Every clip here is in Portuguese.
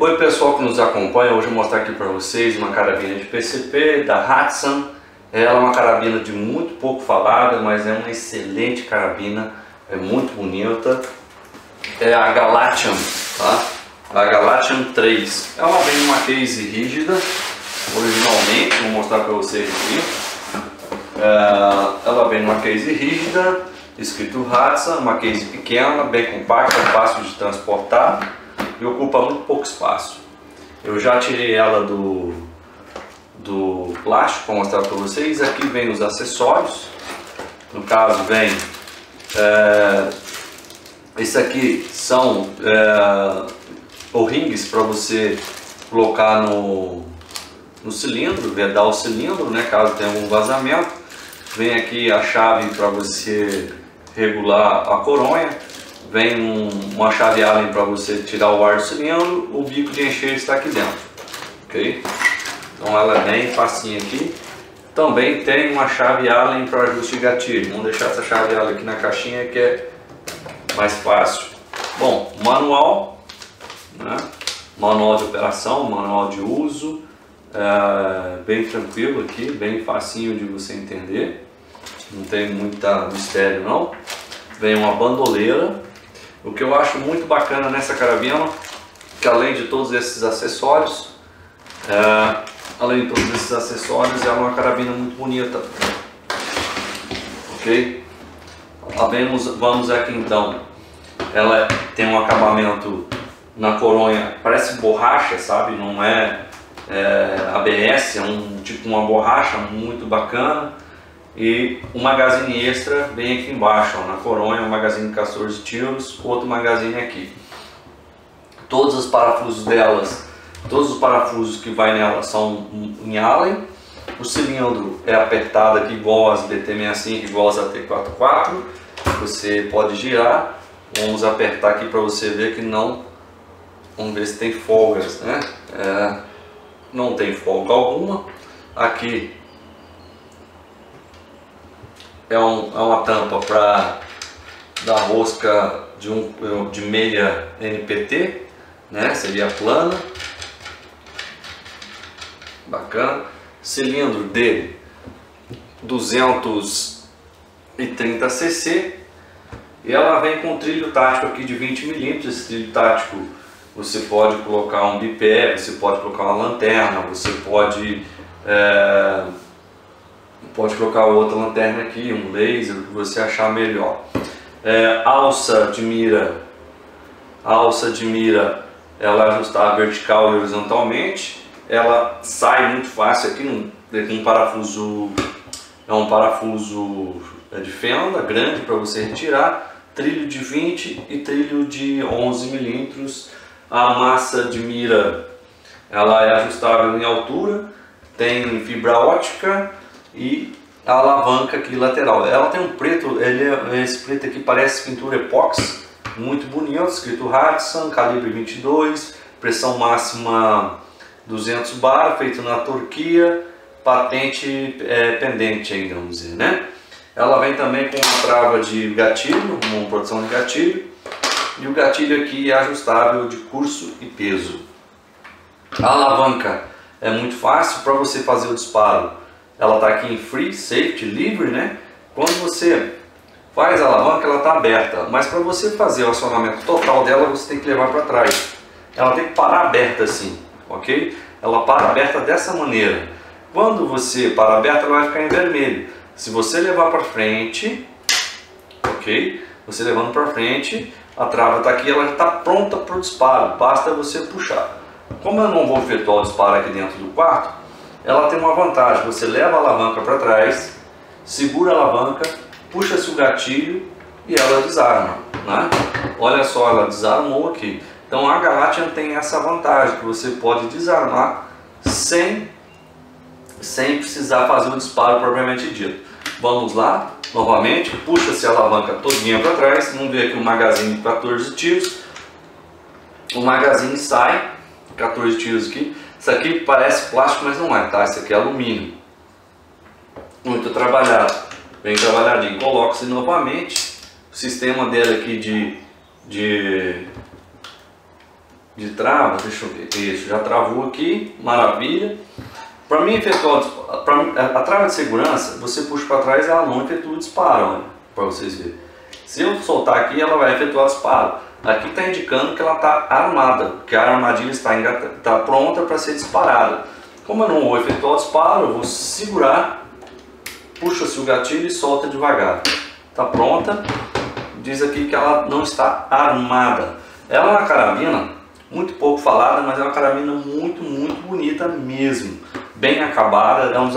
Oi pessoal que nos acompanha, hoje eu vou mostrar aqui para vocês uma carabina de PCP da Hudson. Ela é uma carabina de muito pouco falada, mas é uma excelente carabina, é muito bonita. É a Galatian, tá? A Galatian 3. Ela vem numa case rígida, originalmente, vou mostrar para vocês aqui. É, ela vem numa case rígida, escrito Hudson, uma case pequena, bem compacta, fácil de transportar e ocupa muito pouco espaço. Eu já tirei ela do, do plástico para mostrar para vocês. Aqui vem os acessórios. No caso vem é, esse aqui são é, o-rings para você colocar no, no cilindro, vedar o cilindro, né, caso tenha algum vazamento. Vem aqui a chave para você regular a coronha vem um, uma chave Allen para você tirar o ar do cilindro, o bico de encher está aqui dentro, ok? Então ela é bem facinha aqui. Também tem uma chave Allen para ajuste de gatilho. Vamos deixar essa chave Allen aqui na caixinha que é mais fácil. Bom, manual, né? manual de operação, manual de uso, é, bem tranquilo aqui, bem facinho de você entender. Não tem muita mistério não. Vem uma bandoleira, o que eu acho muito bacana nessa carabina, que além de todos esses acessórios, é, além de todos esses acessórios, ela é uma carabina muito bonita. Ok? Vamos, vamos aqui então. Ela tem um acabamento na coronha, parece borracha, sabe? Não é, é ABS, é um tipo uma borracha muito bacana e um magazine extra bem aqui embaixo, ó, na coronha, um magazine de 14 tiros, outro magazine aqui. Todos os parafusos delas, todos os parafusos que vai nela são em Allen. O cilindro é apertado aqui igual as BT65, igual as AT44. Você pode girar. Vamos apertar aqui para você ver que não... Vamos ver se tem folgas, né? É, não tem folga alguma. Aqui é, um, é uma tampa para dar rosca de, um, de meia NPT, né? seria plana. Bacana. Cilindro de 230 cc e ela vem com trilho tático aqui de 20 milímetros. Esse trilho tático você pode colocar um bipé, você pode colocar uma lanterna, você pode é, pode colocar outra lanterna aqui, um laser, o que você achar melhor. É, alça de mira, alça de mira, ela é ajustar vertical e horizontalmente, ela sai muito fácil aqui, um, um parafuso, é um parafuso é, de fenda grande para você retirar, trilho de 20 e trilho de 11 milímetros, a massa de mira, ela é ajustável em altura, tem fibra ótica, e a alavanca aqui lateral. Ela tem um preto, ele é, esse preto aqui parece pintura epóxi, muito bonito, escrito Hudson, calibre 22, pressão máxima 200 bar, feito na Turquia, patente é, pendente ainda, vamos dizer, né? Ela vem também com uma trava de gatilho, uma produção de gatilho, e o gatilho aqui é ajustável de curso e peso. A alavanca é muito fácil para você fazer o disparo ela está aqui em free, safety, livre, né? Quando você faz a alavanca, ela está aberta, mas para você fazer o acionamento total dela, você tem que levar para trás. Ela tem que parar aberta assim, ok? Ela para aberta dessa maneira. Quando você para aberta, ela vai ficar em vermelho. Se você levar para frente, ok? Você levando para frente, a trava está aqui, ela está pronta para o disparo, basta você puxar. Como eu não vou efetuar o disparo aqui dentro do quarto, ela tem uma vantagem, você leva a alavanca para trás, segura a alavanca, puxa-se o gatilho e ela desarma, né? Olha só, ela desarmou aqui. Então a Galatian tem essa vantagem, que você pode desarmar sem, sem precisar fazer o disparo propriamente dito. Vamos lá, novamente, puxa-se a alavanca todinha para trás, vamos ver aqui o magazine de 14 tiros. O magazine sai, 14 tiros aqui, isso aqui parece plástico, mas não é, tá? Isso aqui é alumínio. Muito trabalhado, bem trabalhadinho. Coloca-se novamente. O sistema dele aqui de, de, de trava, deixa eu ver, isso, já travou aqui, maravilha. Para mim efetuar a trava de segurança, você puxa para trás e ela não efetua o disparo, para vocês verem. Se eu soltar aqui, ela vai efetuar o disparo. Aqui está indicando que ela está armada, que a armadilha está, está pronta para ser disparada. Como eu não vou efetuar o disparo, eu vou segurar, puxa-se o gatilho e solta devagar. Está pronta, diz aqui que ela não está armada. Ela é uma carabina muito pouco falada, mas é uma carabina muito, muito bonita mesmo. Bem acabada, é um dos.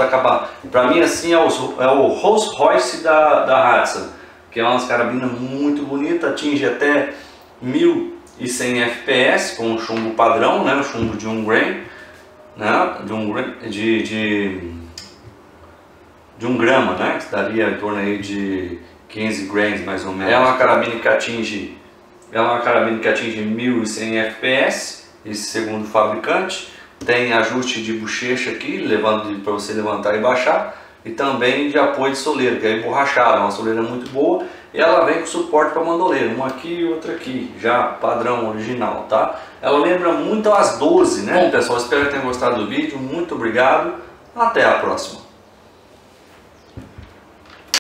Para mim, assim, é o, é o Rolls Royce da, da Hudson, que é uma carabina muito bonita, atinge até 1100 fps com o chumbo padrão, né, o chumbo de um grain, né, de um de, de, de grama, né, que daria em torno aí de 15 grains mais ou menos. É uma carabina que atinge, é uma carabina que atinge 1100 fps, esse segundo fabricante. Tem ajuste de bochecha aqui, para você levantar e baixar, e também de apoio de soleira, que é emborrachada, uma soleira muito boa ela vem com suporte para mandoleiro, uma aqui e outra aqui, já padrão original, tá? Ela lembra muito as 12, né? Bom pessoal, espero que tenham gostado do vídeo, muito obrigado, até a próxima.